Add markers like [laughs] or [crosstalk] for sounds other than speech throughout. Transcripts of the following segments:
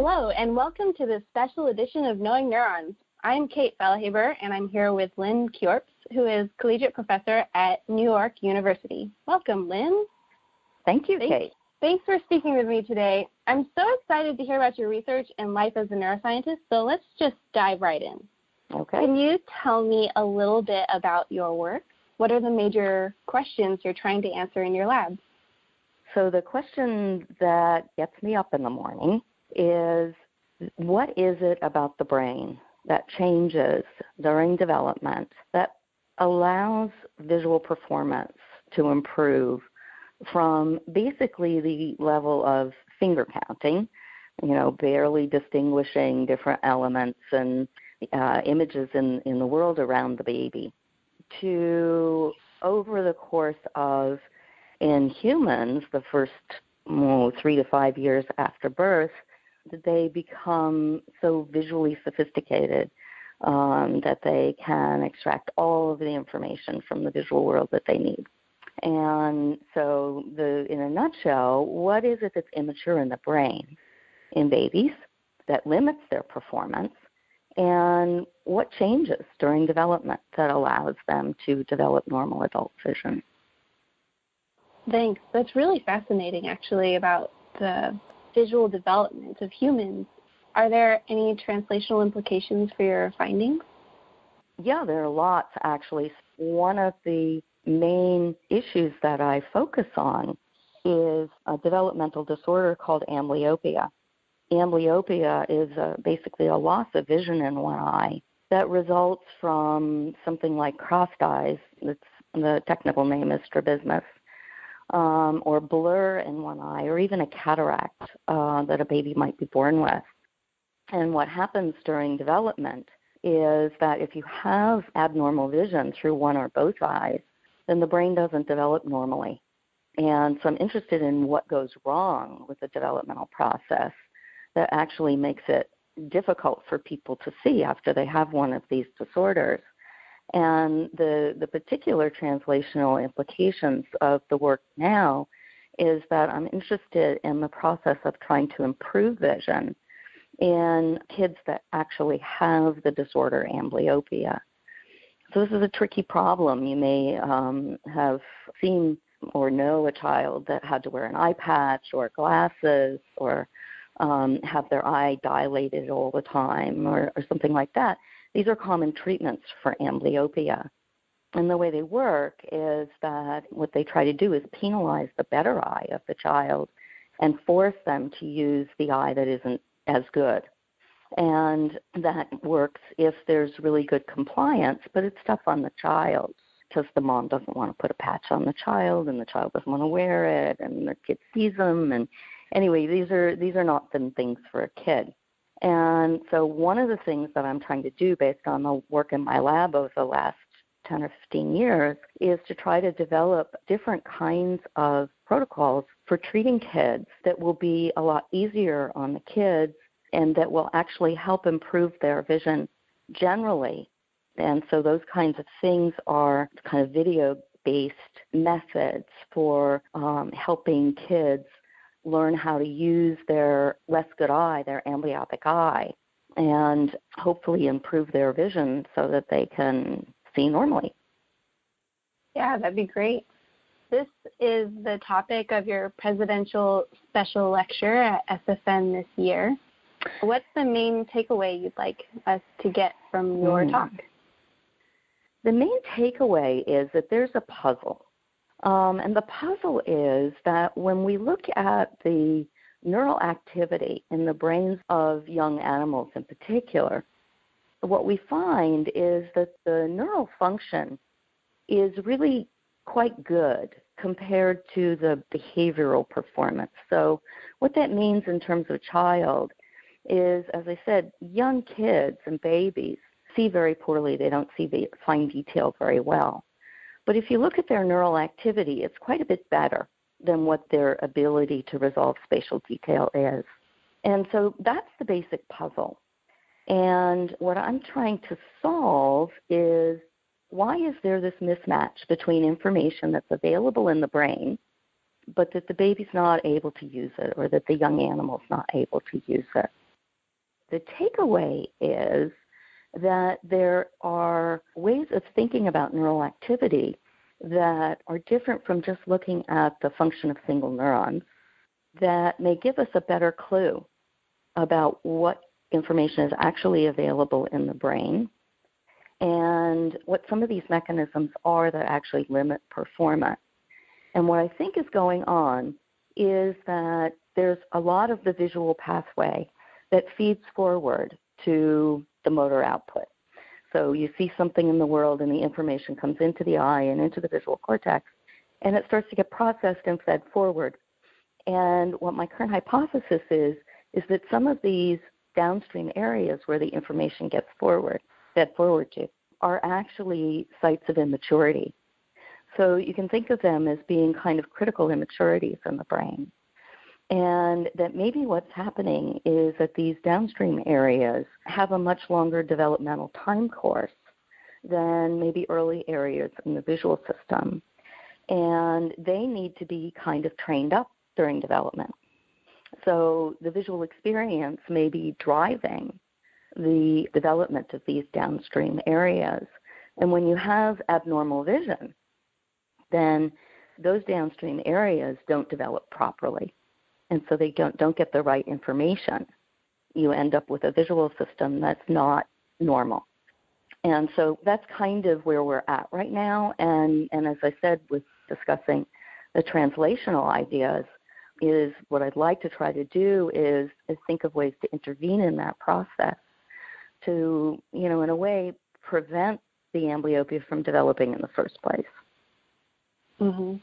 Hello, and welcome to this special edition of Knowing Neurons. I'm Kate Fehlhaber, and I'm here with Lynne Kiorpes, who is collegiate professor at New York University. Welcome, Lynne. Thank you, Thanks. Kate. Thanks for speaking with me today. I'm so excited to hear about your research and life as a neuroscientist, so let's just dive right in. Okay. Can you tell me a little bit about your work? What are the major questions you're trying to answer in your lab? So, the question that gets me up in the morning is what is it about the brain that changes during development that allows visual performance to improve from basically the level of finger counting, you know, barely distinguishing different elements and uh, images in, in the world around the baby, to over the course of in humans, the first oh, three to five years after birth, they become so visually sophisticated um, that they can extract all of the information from the visual world that they need. And so, the, in a nutshell, what is it that's immature in the brain in babies that limits their performance? And what changes during development that allows them to develop normal adult vision? Thanks. That's really fascinating, actually, about the visual development of humans. Are there any translational implications for your findings? Yeah, there are lots, actually. One of the main issues that I focus on is a developmental disorder called amblyopia. Amblyopia is a, basically a loss of vision in one eye that results from something like crossed eyes. It's, the technical name is strabismus um, or blur in one eye, or even a cataract uh, that a baby might be born with. And what happens during development is that if you have abnormal vision through one or both eyes, then the brain doesn't develop normally. And so I'm interested in what goes wrong with the developmental process that actually makes it difficult for people to see after they have one of these disorders. And the, the particular translational implications of the work now is that I'm interested in the process of trying to improve vision in kids that actually have the disorder amblyopia. So this is a tricky problem. You may um, have seen or know a child that had to wear an eye patch or glasses or um, have their eye dilated all the time or, or something like that. These are common treatments for amblyopia. And the way they work is that what they try to do is penalize the better eye of the child and force them to use the eye that isn't as good. And that works if there's really good compliance, but it's tough on the child because the mom doesn't want to put a patch on the child and the child doesn't want to wear it and the kid sees them and anyway these are these are not fun things for a kid and so one of the things that I'm trying to do based on the work in my lab over the last 10 or 15 years is to try to develop different kinds of protocols for treating kids that will be a lot easier on the kids and that will actually help improve their vision generally. And so those kinds of things are kind of video based methods for um, helping kids learn how to use their less good eye, their amblyopic eye, and hopefully improve their vision so that they can see normally. Yeah, that'd be great. This is the topic of your presidential special lecture at SFN this year. What's the main takeaway you'd like us to get from your mm. talk? The main takeaway is that there's a puzzle um, and the puzzle is that when we look at the neural activity in the brains of young animals in particular, what we find is that the neural function is really quite good compared to the behavioral performance. So, what that means in terms of a child is, as I said, young kids and babies see very poorly. They don't see the fine detail very well. But if you look at their neural activity, it's quite a bit better than what their ability to resolve spatial detail is. And so that's the basic puzzle. And what I'm trying to solve is why is there this mismatch between information that's available in the brain, but that the baby's not able to use it or that the young animal's not able to use it? the takeaway is that there are ways of thinking about neural activity that are different from just looking at the function of single neurons that may give us a better clue about what information is actually available in the brain and what some of these mechanisms are that actually limit performance. And what I think is going on is that there's a lot of the visual pathway that feeds forward to the motor output. So you see something in the world and the information comes into the eye and into the visual cortex and it starts to get processed and fed forward. And what my current hypothesis is is that some of these downstream areas where the information gets forward fed forward to are actually sites of immaturity. So you can think of them as being kind of critical immaturities in the brain. And that maybe what's happening is that these downstream areas have a much longer developmental time course than maybe early areas in the visual system. And they need to be kind of trained up during development. So the visual experience may be driving the development of these downstream areas. And when you have abnormal vision, then those downstream areas don't develop properly and so they don't don't get the right information. You end up with a visual system that's not normal. And so that's kind of where we're at right now. And and as I said, with discussing the translational ideas, is what I'd like to try to do is, is think of ways to intervene in that process to, you know, in a way, prevent the amblyopia from developing in the first place. Mm-hmm.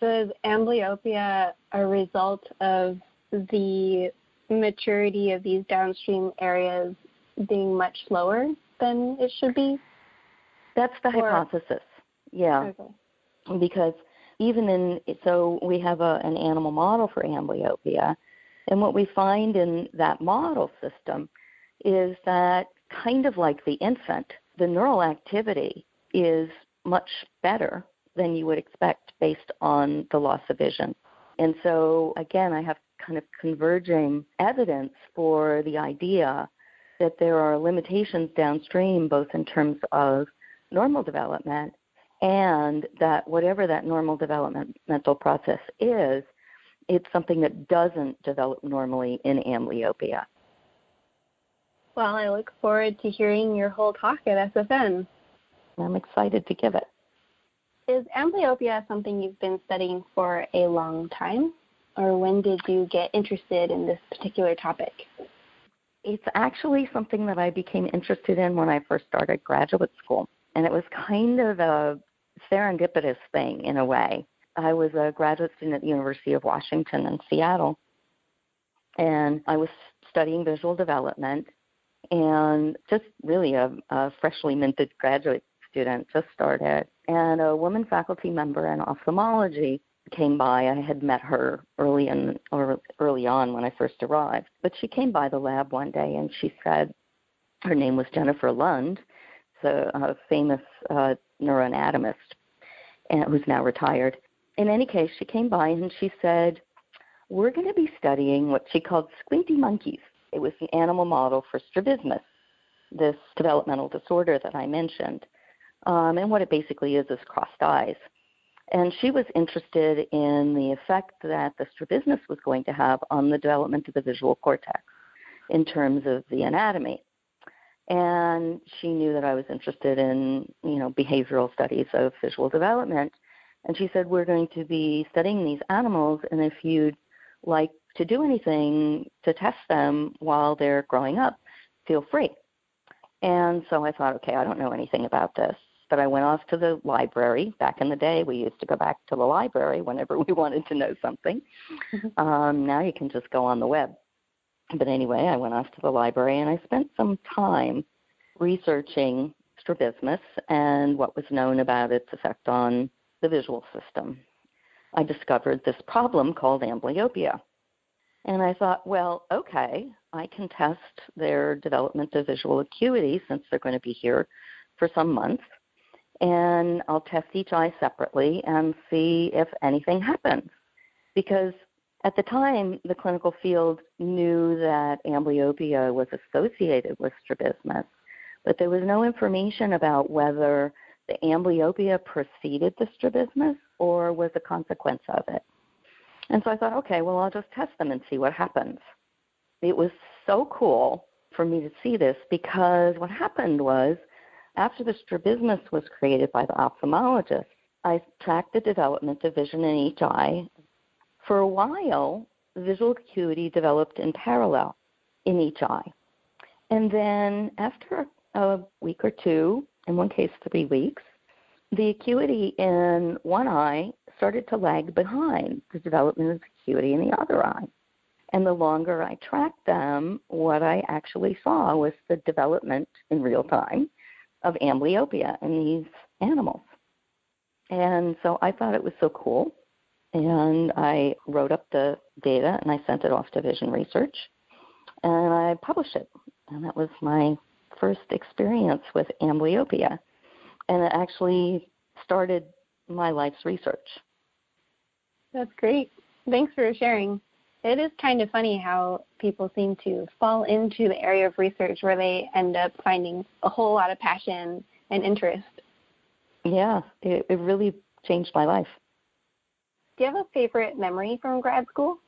So is amblyopia a result of the maturity of these downstream areas being much lower than it should be? That's the or, hypothesis. Yeah. Okay. Because even in so we have a, an animal model for amblyopia, and what we find in that model system is that kind of like the infant, the neural activity is much better than you would expect based on the loss of vision. And so, again, I have kind of converging evidence for the idea that there are limitations downstream, both in terms of normal development and that whatever that normal developmental process is, it's something that doesn't develop normally in amblyopia. Well, I look forward to hearing your whole talk at SFN. I'm excited to give it. Is amblyopia something you've been studying for a long time, or when did you get interested in this particular topic? It's actually something that I became interested in when I first started graduate school, and it was kind of a serendipitous thing in a way. I was a graduate student at the University of Washington in Seattle, and I was studying visual development and just really a, a freshly minted graduate student, just started, and a woman faculty member in ophthalmology came by. I had met her early in or early on when I first arrived, but she came by the lab one day and she said her name was Jennifer Lund, a, a famous uh, neuroanatomist, and who's now retired. In any case, she came by and she said, "We're going to be studying what she called squinty monkeys. It was an animal model for strabismus, this developmental disorder that I mentioned." Um, and what it basically is is crossed eyes. And she was interested in the effect that the strabismus was going to have on the development of the visual cortex in terms of the anatomy. And she knew that I was interested in, you know, behavioral studies of visual development. And she said, We're going to be studying these animals, and if you'd like to do anything to test them while they're growing up, feel free. And so I thought, okay, I don't know anything about this but I went off to the library. Back in the day, we used to go back to the library whenever [laughs] we wanted to know something. Mm-hmm. Um, now you can just go on the web. But anyway, I went off to the library and I spent some time researching strabismus and what was known about its effect on the visual system. I discovered this problem called amblyopia. And I thought, well, okay, I can test their development of visual acuity since they're going to be here for some months and I'll test each eye separately and see if anything happens. Because At the time, the clinical field knew that amblyopia was associated with strabismus, but there was no information about whether the amblyopia preceded the strabismus or was a consequence of it. And so I thought, okay, well, I'll just test them and see what happens. It was so cool for me to see this because what happened was after the strabismus was created by the ophthalmologist, I tracked the development of vision in each eye. For a while, visual acuity developed in parallel in each eye. And then after a week or two, in one case, three weeks, the acuity in one eye started to lag behind the development of acuity in the other eye. And the longer I tracked them, what I actually saw was the development in real time of amblyopia in these animals. And so I thought it was so cool. And I wrote up the data and I sent it off to Vision Research and I published it. And that was my first experience with amblyopia. And it actually started my life's research. That's great. Thanks for sharing. It is kind of funny how people seem to fall into the area of research where they end up finding a whole lot of passion and interest. Yeah, it, it really changed my life. Do you have a favorite memory from grad school?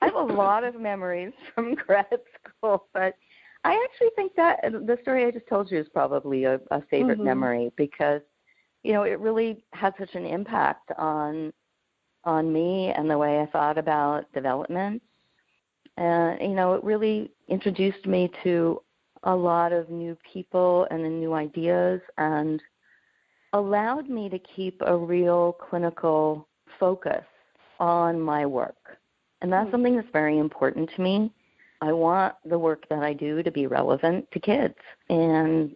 I have a lot of memories [laughs] from grad school, but I actually think that the story I just told you is probably a, a favorite mm-hmm. memory because, you know, it really had such an impact on on me and the way I thought about development. And you know, it really introduced me to a lot of new people and the new ideas and allowed me to keep a real clinical focus on my work. And that's mm-hmm. something that's very important to me. I want the work that I do to be relevant to kids and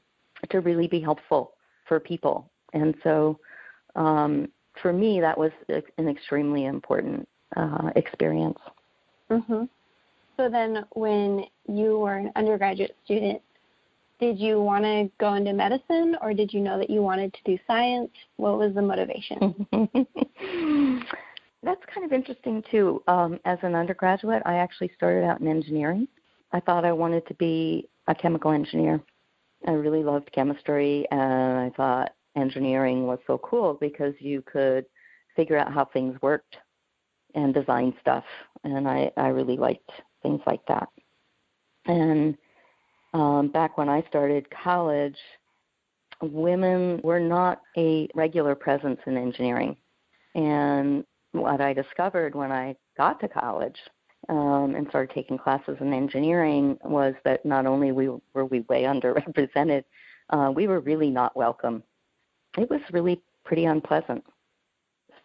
to really be helpful for people. And so um, for me, that was an extremely important uh, experience. Mm-hmm. So then, when you were an undergraduate student, did you want to go into medicine, or did you know that you wanted to do science? What was the motivation? [laughs] That's kind of interesting too. Um, as an undergraduate, I actually started out in engineering. I thought I wanted to be a chemical engineer. I really loved chemistry, and I thought engineering was so cool because you could figure out how things worked and design stuff. And i i really liked things like that. And um back when i started college women were not a regular presence in engineering. And what i discovered when i got to college um, and started taking classes in engineering was that not only we, were we way [laughs] underrepresented, uh, we were really not welcome it was really pretty unpleasant.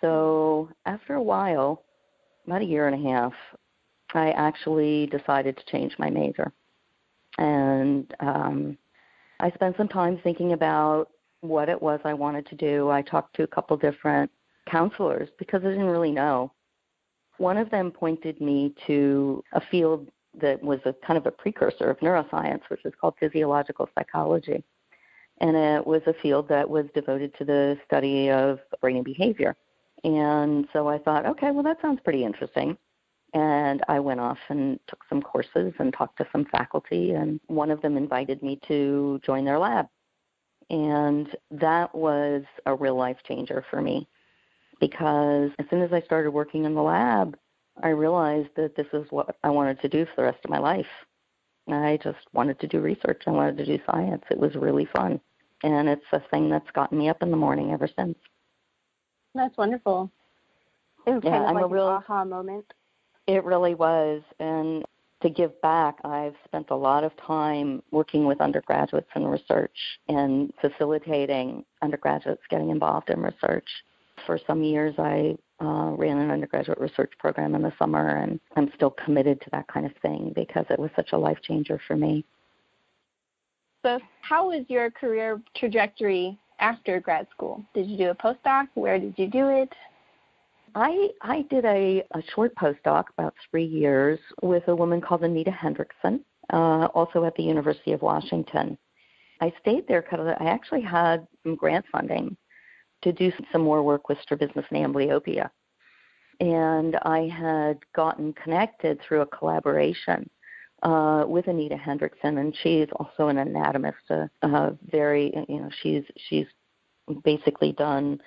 So after a while, about a year and a half, I actually decided to change my major. And um, I spent some time thinking about what it was I wanted to do. I talked to a couple different counselors because I didn't really know. One of them pointed me to a field that was a kind of a precursor of neuroscience, which is called physiological psychology and it was a field that was devoted to the study of brain and behavior. And so I thought, okay, well, that sounds pretty interesting. And I went off and took some courses and talked to some faculty, and one of them invited me to join their lab. And that was a real life changer for me because as soon as I started working in the lab, I realized that this is what I wanted to do for the rest of my life. I just wanted to do research. I wanted to do science. It was really fun. And it's a thing that's gotten me up in the morning ever since. That's wonderful. It was yeah, kind of I'm like a real, an aha moment. It really was. And to give back, I've spent a lot of time working with undergraduates in research and facilitating undergraduates getting involved in research. For some years, I uh, ran an undergraduate research program in the summer, and I'm still committed to that kind of thing because it was such a life changer for me. So, how was your career trajectory after grad school? Did you do a postdoc? Where did you do it? I I did a, a short postdoc, about three years, with a woman called Anita Hendrickson, uh, also at the University of Washington. I stayed there because I actually had some grant funding to do some more work with strabismus and amblyopia. and I had gotten connected through a collaboration uh, with Anita Hendrickson, and she's also an anatomist. Uh, uh, very, you know, she's she's basically done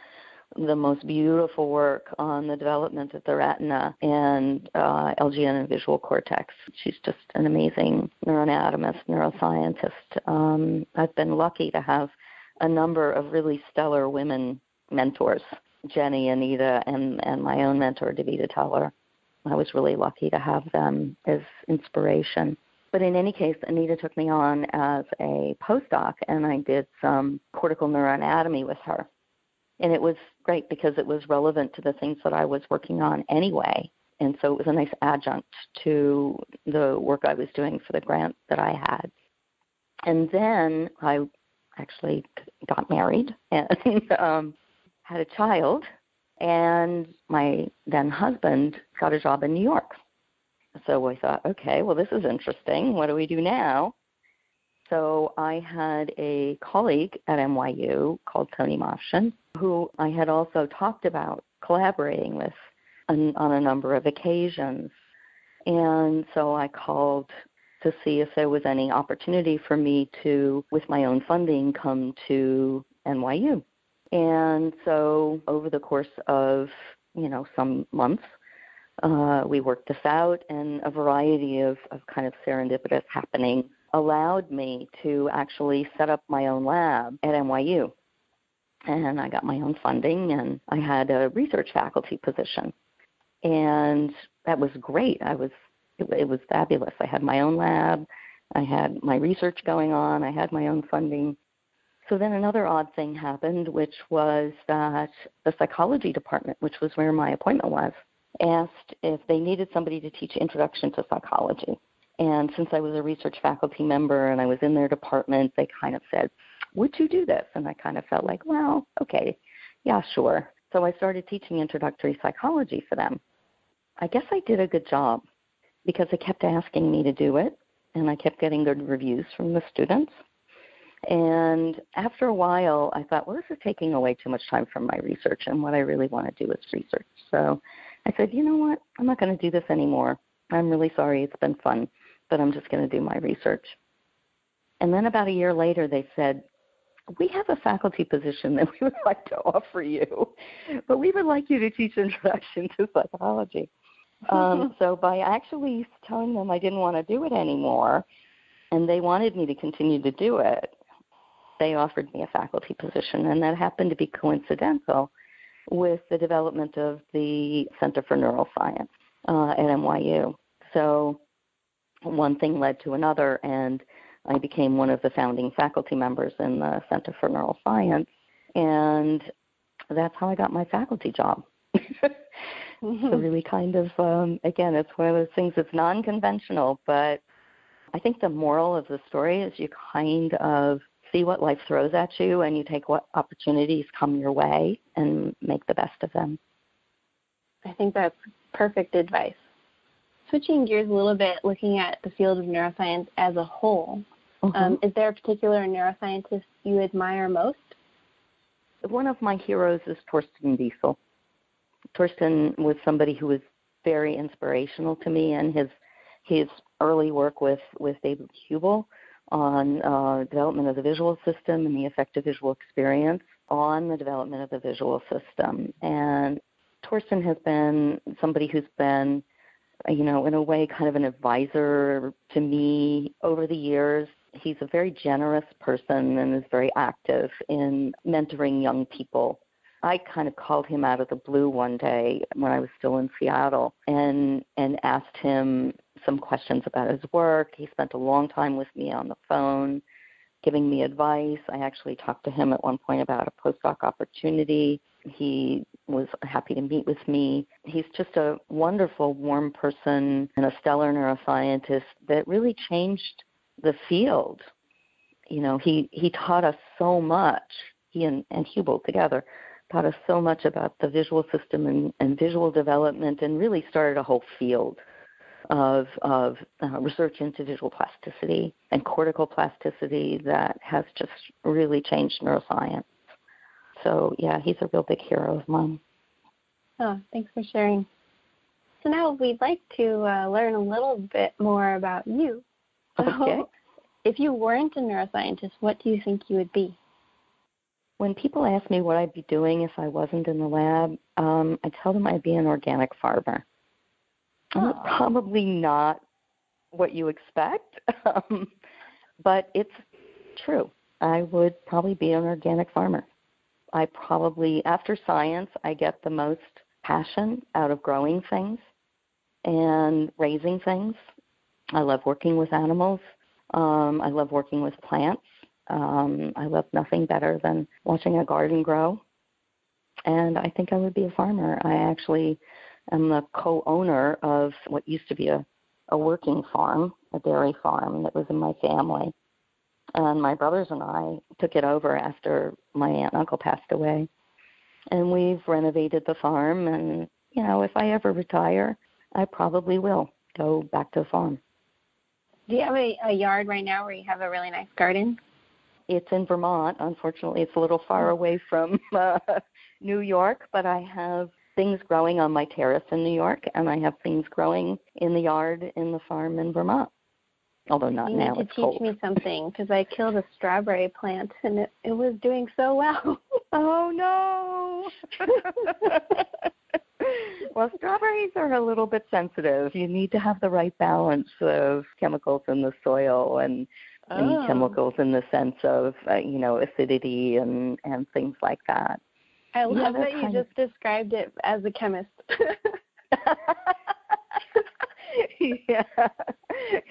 the most beautiful work on the development of the retina and uh, LGN and visual cortex. She's just an amazing neuroanatomist, neuroscientist. Um, I've been lucky to have a number of really stellar women mentors, Jenny, Anita, and, and my own mentor, Davida Teller. I was really lucky to have them as inspiration. But in any case, Anita took me on as a postdoc, and I did some cortical neuroanatomy with her. And it was great because it was relevant to the things that I was working on anyway. And so it was a nice adjunct to the work I was doing for the grant that I had. And then I actually got married [laughs] and um, had a child, and my then husband got a job in New York. So I thought, okay, well, this is interesting. What do we do now? So I had a colleague at NYU called Tony Movshon, who I had also talked about collaborating with on, on a number of occasions. And so I called to see if there was any opportunity for me to, with my own funding, come to NYU. And so over the course of, you know, some months, uh, we worked this out, and a variety of, of kind of serendipitous happening allowed me to actually set up my own lab at NYU. And I got my own funding, and I had a research faculty position. And that was great. I was it, it was fabulous. I had my own lab, I had my research going on, I had my own funding. So then another odd thing happened, which was that the psychology department, which was where my appointment was, asked if they needed somebody to teach introduction to psychology. And since I was a research faculty member and I was in their department, they kind of said, Would you do this? And I kind of felt like, Well, okay, yeah, sure. So I started teaching introductory psychology for them. I guess I did a good job because they kept asking me to do it, and I kept getting good reviews from the students. And after a while, I thought, well, this is taking away too much time from my research, and what I really want to do is research. So I said, you know what? I'm not going to do this anymore. I'm really sorry. It's been fun, but I'm just going to do my research. And then about a year later, they said, we have a faculty position that we [laughs] would like to offer you, but we would like you to teach introduction to psychology. Um, [laughs] so by actually telling them I didn't want to do it anymore, and they wanted me to continue to do it, they offered me a faculty position, and that happened to be coincidental with the development of the Center for Neuroscience uh, at NYU. So one thing led to another, and I became one of the founding faculty members in the Center for Neuroscience, and that's how I got my faculty job. Mm-hmm. [laughs] So really kind of um, again, it's one of those things that's non-conventional, but I think the moral of the story is you kind of see what life throws at you and you take what opportunities come your way and make the best of them. I think that's perfect advice. Switching gears a little bit, looking at the field of neuroscience as a whole, mm-hmm. um, is there a particular neuroscientist you admire most? One of my heroes is Torsten Wiesel. Torsten was somebody who was very inspirational to me, and his his early work with with David Hubel on uh, development of the visual system and the effective visual experience on the development of the visual system. And Torsten has been somebody who's been, you know, in a way, kind of an advisor to me over the years. He's a very generous person and is very active in mentoring young people I kind of called him out of the blue one day when I was still in Seattle and and asked him some questions about his work. He spent a long time with me on the phone giving me advice. I actually talked to him at one point about a postdoc opportunity. He was happy to meet with me. He's just a wonderful, warm person and a stellar neuroscientist that really changed the field. You know, he, he taught us so much, he and, and Hubel together taught us so much about the visual system and, and visual development and really started a whole field of, of uh, research into visual plasticity and cortical plasticity that has just really changed neuroscience. So, yeah, he's a real big hero of mine. Oh, thanks for sharing. So now we'd like to uh, learn a little bit more about you. So Okay. if you weren't a neuroscientist, what do you think you would be? When people ask me what I'd be doing if I wasn't in the lab, um, I tell them I'd be an organic farmer. Oh. probably not what you expect, [laughs] um, but it's true. I would probably be an organic farmer. I probably, after science, I get the most passion out of growing things and raising things. I love working with animals. Um, I love working with plants. Um, I love nothing better than watching a garden grow. And I think I would be a farmer. I actually am the co-owner of what used to be a, a working farm, a dairy farm that was in my family. And my brothers and I took it over after my aunt and uncle passed away. And we've renovated the farm. And, you know, if I ever retire, I probably will go back to the farm. Do you have a, a yard right now where you have a really nice garden? It's in Vermont. Unfortunately, it's a little far away from [laughs] uh, New York, but I have things growing on my terrace in New York, and I have things growing in the yard in the farm in Vermont. Although not you now, need it's to teach cold. me something because I killed a strawberry plant and it, it was doing so well. [laughs] Oh no! [laughs] well, strawberries are a little bit sensitive. You need to have the right balance of chemicals in the soil and Oh. chemicals in the sense of uh, you know acidity and and things like that. I love that's that you kind of- just described it as a chemist. [laughs] yeah,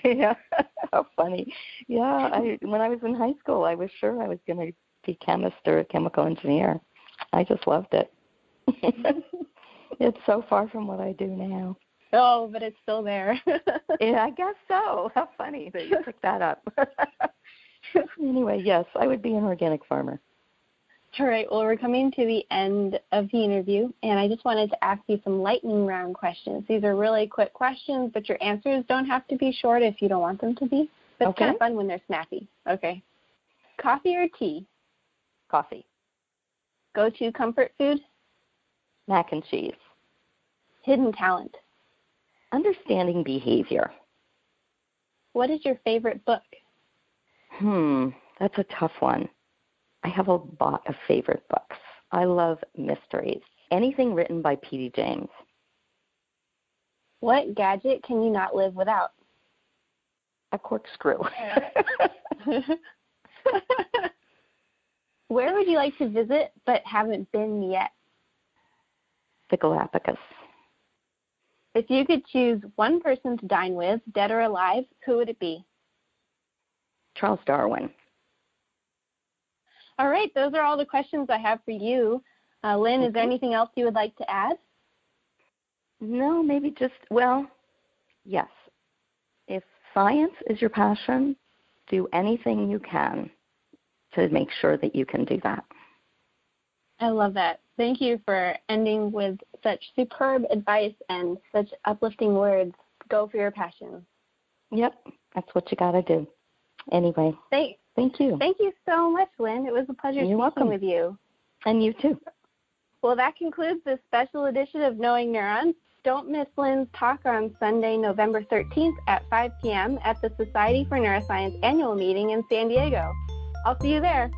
yeah. How funny. Yeah, I when I was in high school, I was sure I was going to be chemist or a chemical engineer. I just loved it. [laughs] it's so far from what I do now. Oh, but it's still there. [laughs] Yeah, I guess so. How funny that you picked that up. [laughs] anyway, yes, I would be an organic farmer. All right. Well, we're coming to the end of the interview, and I just wanted to ask you some lightning round questions. These are really quick questions, but your answers don't have to be short if you don't want them to be. But it's kind of fun when they're snappy. Okay. Coffee or tea? Coffee, Go to comfort food? mac and cheese, Hidden talent? Understanding behavior. What is your favorite book? Hmm, that's a tough one. I have a lot of favorite books. I love mysteries. Anything written by P.D. James. What gadget can you not live without? A corkscrew. [laughs] Where would you like to visit but haven't been yet? the Galapagos. If you could choose one person to dine with, dead or alive, who would it be? Charles Darwin. All right, those are all the questions I have for you. Uh, Lynne, is there anything else you would like to add? No, maybe just, well, yes. If science is your passion, do anything you can to make sure that you can do that. I love that. Thank you for ending with such superb advice and such uplifting words. Go for your passion. Yep, that's what you got to do. Anyway, Thank, thank you. thank you so much, Lynne. It was a pleasure You're speaking welcome. with you. And you too. Well, that concludes this special edition of Knowing Neurons. Don't miss Lynne's talk on Sunday, November 13th at 5 p.m. at the Society for Neuroscience annual meeting in San Diego. I'll see you there.